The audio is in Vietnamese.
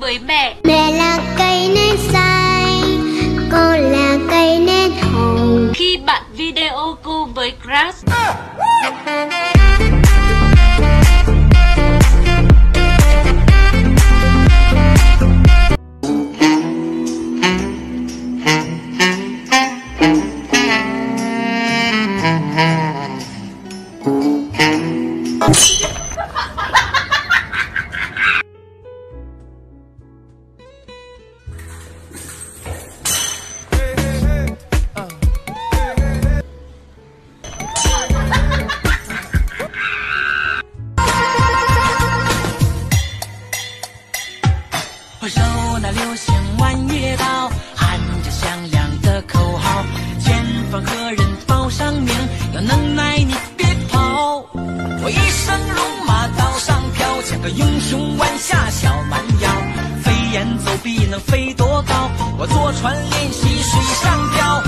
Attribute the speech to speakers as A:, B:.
A: với mẹ.
B: Mẹ là cây nến xanh Con là cây nến hồng.
C: Khi
A: bạn video call với
D: 我手拿流星弯月刀，喊着响亮的口号，前方何人报上名，有能耐你别跑，我一身戎马刀上飘，像个英雄弯下小蛮腰，飞檐走壁能飞多高，我坐船练习水上漂。